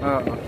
嗯。